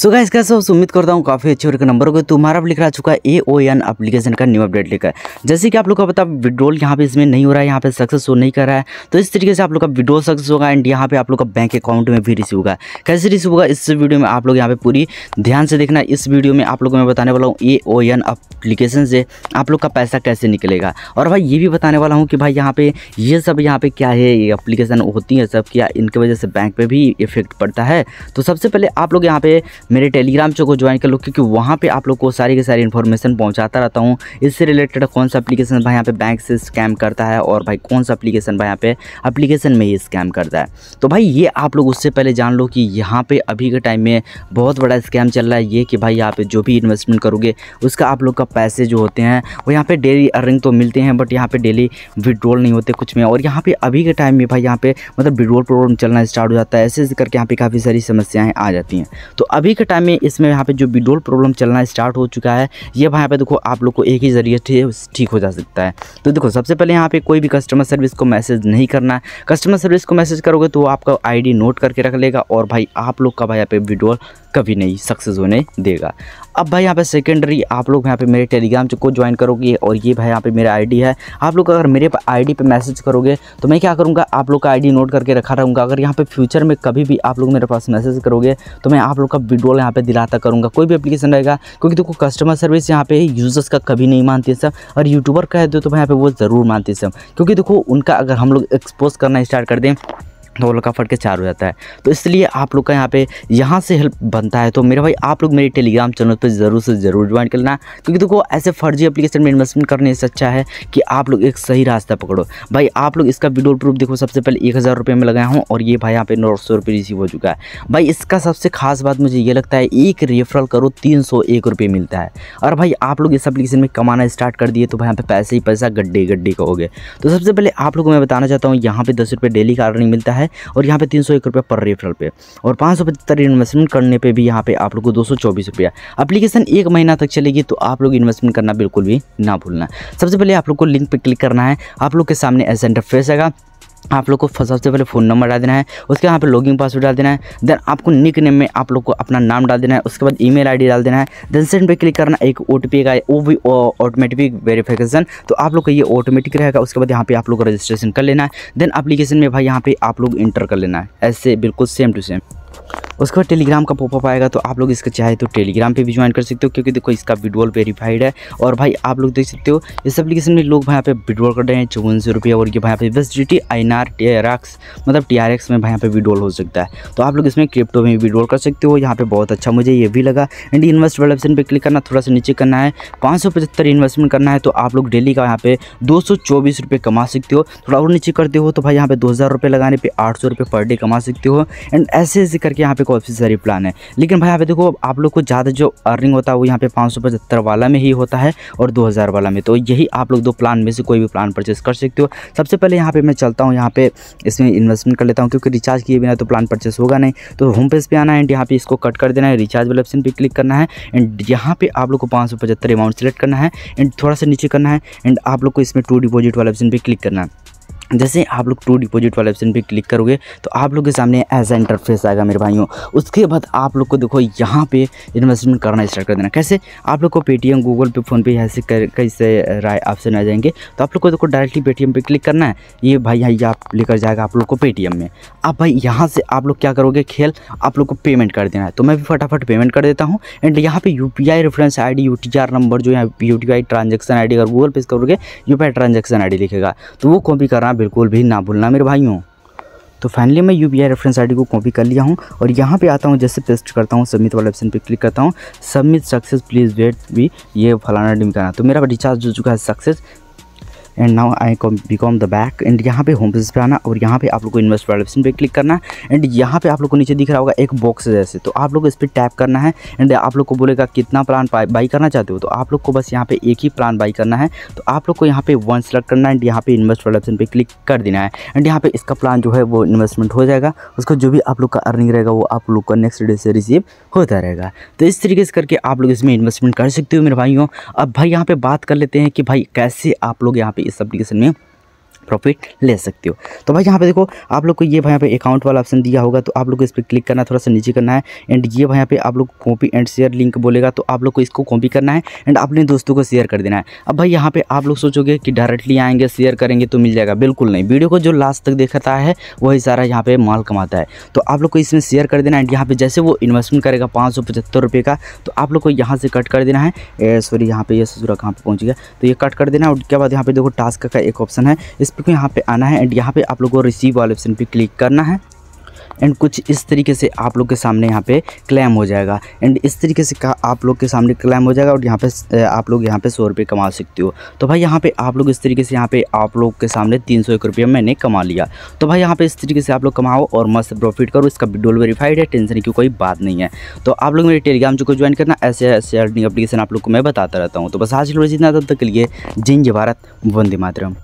So guys कैसे हो उम्मीद करता हूँ काफ़ी अच्छे और नंबर को तुम्हारा लिख रहा चुका है ए ओ एन अपलीकेशन का न्यू अपडेट लेकर जैसे कि आप लोग का पता विड्रोल यहाँ पे इसमें नहीं हो रहा है, यहाँ पे सक्सेस हो नहीं कर रहा है। तो इस तरीके से आप लोग का विड्रोल सक्सेस होगा एंड यहाँ पे आप लोग का बैंक अकाउंट में भी रिसीव होगा। कैसे रिसीव होगा, इस वीडियो में आप लोग यहाँ पे पूरी ध्यान से देखना। इस वीडियो में आप लोग को मैं बताने वाला हूँ ए ओ एन अप्लीकेशन से आप लोग का पैसा कैसे निकलेगा। और भाई, ये भी बताने वाला हूँ कि भाई यहाँ पे ये सब यहाँ पे क्या है, ये अप्लीकेशन होती है सब, क्या इनकी वजह से बैंक पर भी इफ़ेक्ट पड़ता है? तो सबसे पहले आप लोग यहाँ पे मेरे टेलीग्राम चो को ज्वाइन कर लो, क्योंकि वहाँ पे आप लोग को सारी की सारी इन्फॉर्मेशन पहुँचाता रहता हूँ। इससे रिलेटेड कौन सा एप्लीकेशन भाई यहाँ पे बैंक से स्कैम करता है, और भाई कौन सा अपलीकेशन भाई यहाँ पे एप्लीकेशन में ही स्कैम करता है? तो भाई ये आप लोग उससे पहले जान लो कि यहाँ पर अभी के टाइम में बहुत बड़ा स्कैम चल रहा है। ये कि भाई यहाँ पे जो भी इन्वेस्टमेंट करोगे, उसका आप लोग का पैसे जो होते हैं, वो यहाँ पर डेली अर्निंग तो मिलते हैं बट यहाँ पर डेली विड्रॉल नहीं होते कुछ में। और यहाँ पर अभी के टाइम में भाई यहाँ पर मतलब विड्रॉल प्रॉब्लम चलना स्टार्ट हो जाता है। ऐसे ऐसे करके यहाँ पर काफ़ी सारी समस्याएँ आ जाती हैं। तो अभी के टाइम में इसमें यहाँ पे जो विड्रोल प्रॉब्लम चलना स्टार्ट हो चुका है, ये यहाँ पे देखो आप लोग को एक ही ज़रिए ठीक हो जा सकता है। तो देखो, सबसे पहले यहाँ पे कोई भी कस्टमर सर्विस को मैसेज नहीं करना है। कस्टमर सर्विस को मैसेज करोगे तो आपका आईडी नोट करके रख लेगा और भाई आप लोग का भाई यहाँ पे विड्रॉल कभी नहीं सक्सेस होने देगा। अब भाई यहाँ पे सेकेंडरी आप लोग यहाँ पे मेरे टेलीग्राम को ज्वाइन करोगे और ये भाई यहाँ पे मेरा आईडी है। आप लोग अगर मेरे आईडी पे मैसेज करोगे तो मैं क्या करूँगा, आप लोग का आईडी नोट करके रखा रहूँगा। अगर यहाँ पे फ्यूचर में कभी भी आप लोग मेरे पास मैसेज करोगे तो मैं आप लोग का विड्रॉल यहाँ पे दिलाता करूँगा। कोई भी एप्लीकेशन रहेगा, क्योंकि देखो कस्टमर सर्विस यहाँ पे यूज़र्स का कभी नहीं मानती सब, और यूट्यूबर कह दो तो यहाँ पर वो ज़रूर मानती सब। क्योंकि देखो उनका अगर हम लोग एक्सपोज करना स्टार्ट कर दें तो लोग का फट के चार हो जाता है। तो इसलिए आप लोग का यहाँ पे यहाँ से हेल्प बनता है। तो मेरे भाई, आप लोग मेरे टेलीग्राम चैनल पर ज़रूर से ज़रूर ज्वाइन करना क्योंकि देखो, ऐसे फर्जी एप्लीकेशन में इन्वेस्टमेंट करने से अच्छा है कि आप लोग एक सही रास्ता पकड़ो। भाई, आप लोग इसका वीडियो प्रूफ देखो, सबसे पहले एक हज़ार रुपये में लगाया हूँ और ये भाई यहाँ पे नौ सौ रुपये रिसीव हो चुका है। भाई, इसका सबसे खास बात मुझे ये लगता है, एक रेफरल करो, तीन सौ एक रुपये मिलता है। और भाई, आप लोग इस एप्लीकेशन में कमाना स्टार्ट कर दिए तो भाई यहाँ पे पैसे ही पैसा गड्ढे गड्ढे का गए तो सबसे पहले आप लोग को मैं बताना चाहता हूँ, यहाँ पे दस रुपये डेली का अर्निंग मिलता है। और यहाँ पे तीन सौ एक रुपया पर रेफरल पे और पाँच सौ पचहत्तर इन्वेस्टमेंट करने पे भी यहाँ पे आप लोग को दो सौ चौबीस रुपया अप्लीकेशन एक महीना तक चलेगी तो आप लोग इन्वेस्टमेंट करना बिल्कुल भी ना भूलना। सबसे पहले आप लोग को लिंक पर क्लिक करना है। आप लोग के सामने ऐसा इंटरफेस आएगा। आप लोग को सबसे पहले फ़ोन नंबर डाल देना है, उसके यहाँ पे लॉगिन पासवर्ड डाल देना है देन आपको निक नेम में आप लोग को अपना नाम डाल देना है, उसके बाद ईमेल आईडी डाल देना है देन सेंड पे क्लिक करना एक ओ टी का वो भी ऑटोमेटिक वेरीफिकेशन तो आप लोग का ये ऑटोमेटिक रहेगा, उसके बाद यहाँ पे आप लोग रजिस्ट्रेशन कर लेना है देन अप्लीकेशन में भाई यहाँ पर आप लोग इंटर कर लेना है, ऐसे बिल्कुल सेम टू सेम उसके बाद टेलीग्राम का पॉपअप आएगा तो आप लोग इसका चाहे तो टेलीग्राम पे भी ज्वाइन कर सकते हो, क्योंकि देखो इसका विड्रॉल वेरीफाइड है। और भाई, आप लोग देख सकते हो, इस एप्लीकेशन में लोग यहाँ पे विड्रॉल कर रहे हैं चौवन सौ रुपये, और ये भाई पे बस G T I R T R X मतलब टी आर एक्स में भाई यहाँ पे विड्रॉल हो सकता है। तो आप लोग इसमें क्रिप्टो में विड्रॉल कर सकते हो, यहाँ पर बहुत अच्छा मुझे ये भी लगा। एंड इन्वेस्ट वाले ऑप्शन पर क्लिक करना, थोड़ा सा नीचे करना है, पाँच सौ पचहत्तर इन्वेस्टमेंट करना है तो आप लोग डेली का यहाँ पे दो सौ चौबीस रुपये कमा सकते हो। थोड़ा और नीचे करते हो तो भाई यहाँ पे दो हज़ार रुपये लगाने पर आठ सौ रुपये पर डे कमा सकते हो। एंड ऐसे ऐसे करके यहाँ पे काफ़ी सारी प्लान है। लेकिन भाई, यहाँ पे देखो, आप लोग को ज़्यादा जो अर्निंग होता है, वो यहाँ पे पाँच सौ पचहत्तर वाला में ही होता है और दो हज़ार वाला में। तो यही आप लोग दो प्लान में से कोई भी प्लान परचेस कर सकते हो। सबसे पहले यहाँ पे मैं चलता हूँ, यहाँ पे इसमें इन्वेस्टमेंट कर लेता हूँ, क्योंकि रिचार्ज किए बिना तो प्लान परचेस होगा नहीं। तो होम पेज पे आना है एंड यहाँ पे इसको कट कर देना है रिचार्ज वाले ऑप्शन पर क्लिक करना है। एंड यहाँ पे आप लोग को पाँच सौ पचहत्तर अमाउंट सेलेक्ट करना है। एंड थोड़ा सा नीचे करना है एंड आप लोग को इसमें टू डिपॉजिट वाले ऑप्शन पर क्लिक करना है। जैसे आप लोग टू डिपॉजिट वाले ऑप्शन पे क्लिक करोगे तो आप लोग के सामने ऐसा इंटरफेस आएगा मेरे भाइयों। उसके बाद आप लोग को देखो, यहाँ पे इन्वेस्टमेंट करना स्टार्ट कर देना। कैसे? आप लोग को पेटीएम गूगल पे फ़ोन पे ऐसे कैसे राय ऑप्शन आ जाएँगे। तो आप लोग को देखो डायरेक्टली पेटीएम पे क्लिक करना है। ये भाई, यहाँ आप लेकर जाएगा आप लोग को पेटीएम में। अब भाई, यहाँ से आप लोग क्या करोगे? खेल, आप लोग को पेमेंट कर देना है। तो मैं भी फटाफट पेमेंट कर देता हूँ। एंड यहाँ पे U reference I D number जो है यू ट्रांजेक्शन आई अगर गूगल पे करोगे यू पी ट्रांजेक्शन आई लिखेगा। तो वो कॉपी करना बिल्कुल भी ना भूलना मेरे भाइयों। तो फाइनली मैं यू आई रेफरेंस आईडी को कॉपी कर लिया हूँ और यहाँ पे आता हूँ, जैसे पेस्ट करता हूँ सबमिट वाले ऑप्शन पे क्लिक करता हूँ। सबमिट सक्सेस प्लीज़ वेट भी ये फलाना डिम करना तो मेरा रिचार्ज हो चुका है success and now I come become the back and यहाँ पे होम पेज पे आना और यहाँ पे आप लोग को इन्वेस्ट वाले ऑप्शन पे क्लिक करना। है एंड यहाँ पे आप लोग को नीचे दिख रहा होगा एक बॉक्स जैसे। तो आप लोग इस पर टैप करना है। एंड आप लोग को बोलेगा कितना प्लान बाई करना चाहते हो? तो आप लोग को बस यहाँ पे एक ही प्लान बाई करना है। तो आप लोग को यहाँ पे वन सेलेक्ट करना है। एंड यहाँ पे इन्वेस्ट वाले ऑप्शन पे क्लिक कर देना है। एंड यहाँ पे इसका प्लान जो है वो इन्वेस्टमेंट हो जाएगा। उसका जो भी आप लोग का अर्निंग रहेगा वो आप लोग का नेक्स्ट डे से रिसीव होता रहेगा। तो इस तरीके से करके आप लोग इसमें इन्वेस्टमेंट कर सकते हो मेरे भाइयों। अब भाई यहाँ पे बात कर लेते हैं कि भाई कैसे आप लोग यहाँ पे इस एप्लीकेशन में। प्रॉफिट ले सकते हो। तो भाई यहाँ पे देखो, आप लोग को ये भाई यहाँ पे अकाउंट वाला ऑप्शन दिया होगा तो आप लोग को इस पर क्लिक करना थोड़ा सा नीचे करना है। एंड ये भाई यहाँ पे आप लोग कॉपी एंड शेयर लिंक बोलेगा तो आप लोग को इसको कॉपी करना है। एंड अपने दोस्तों को शेयर कर देना है। अब भाई यहाँ पे आप लोग सोचोगे कि डायरेक्टली आएँगे शेयर करेंगे तो मिल जाएगा। बिल्कुल नहीं। वीडियो को जो लास्ट तक देखता है, वही सारा यहाँ पे माल कमाता है। तो आप लोग को इसमें शेयर कर देना है। यहाँ पे जैसे वो इन्वेस्टमेंट करेगा पाँच सौ पचहत्तर रुपये का तो आप लोग को यहाँ से कट कर देना है। सॉरी यहाँ पे ये ससुरा कहाँ पे पहुँच गया। तो ये कट कर देना है। उसके बाद यहाँ पे देखो टास्क का एक ऑप्शन है। इस पर यहाँ पे आना है एंड यहाँ पे आप लोगों को रिसीव वाले ऑप्शन पे क्लिक करना है। एंड कुछ इस तरीके से आप लोग के सामने यहाँ पे क्लेम हो जाएगा। एंड इस तरीके से का आप लोग के सामने क्लेम हो जाएगा और यहाँ पे आप लोग यहाँ पे सौ रुपये कमा सकते हो। तो भाई यहाँ पे आप लोग इस तरीके से यहाँ पे आप लोग के सामने तीन सौ एक रुपये मैंने कमा लिया। तो भाई यहाँ पे इस तरीके से आप लोग कमाओ और मस्त प्रॉफिट करो। इसका विड्रोल वेरीफाइड है टेंशन की कोई बात नहीं है। तो आप लोग मेरे टेलीग्राम को ज्वाइन करना। ऐसे ऐसे अर्निंग अपलीकेशन आप लोग को मैं बताता रहता हूँ। तो बस आज लोग जितना तब तक के लिए जिन भारत, वंदे मातरम।